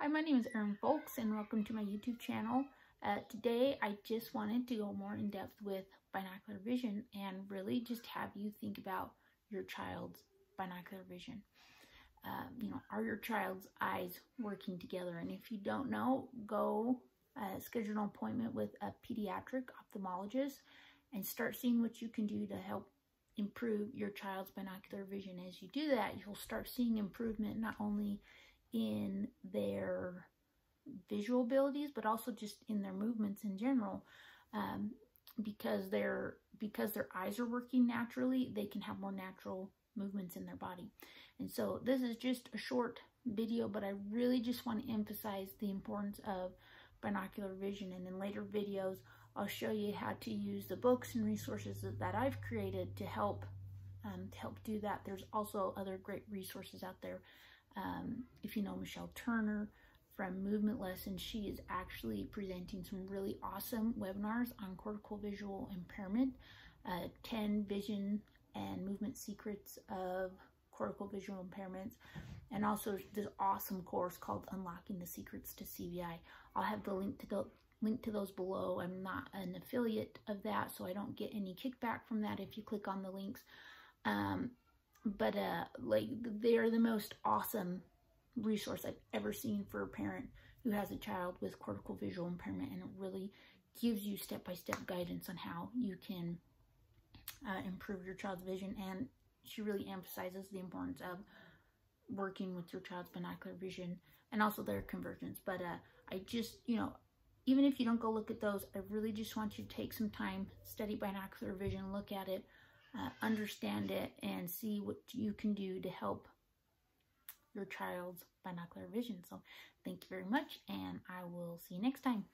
Hi, my name is Erin Fulks and welcome to my YouTube channel. Uh, today I just wanted to go more in depth with binocular vision and really just have you think about your child's binocular vision. Um, you know, are your child's eyes working together? And if you don't know, go uh, schedule an appointment with a pediatric ophthalmologist and start seeing what you can do to help improve your child's binocular vision. As you do that, you'll start seeing improvement not only in their visual abilities, but also just in their movements in general. Um, because they're because their eyes are working naturally, they can have more natural movements in their body. And so this is just a short video, but I really just want to emphasize the importance of binocular vision. And in later videos, I'll show you how to use the books and resources that I've created to help um, to help do that. There's also other great resources out there um, if you know Michelle Turner from Movement Lessons, she is actually presenting some really awesome webinars on cortical visual impairment, uh, 10 vision and movement secrets of cortical visual impairments, and also this awesome course called Unlocking the Secrets to CVI. I'll have the link to the link to those below. I'm not an affiliate of that, so I don't get any kickback from that if you click on the links. Um, but uh, like they're the most awesome resource I've ever seen for a parent who has a child with cortical visual impairment, and it really gives you step-by-step -step guidance on how you can uh, improve your child's vision. And she really emphasizes the importance of working with your child's binocular vision and also their convergence. But uh, I just, you know, even if you don't go look at those, I really just want you to take some time, study binocular vision, look at it, uh, understand it and see what you can do to help your child's binocular vision. So thank you very much and I will see you next time.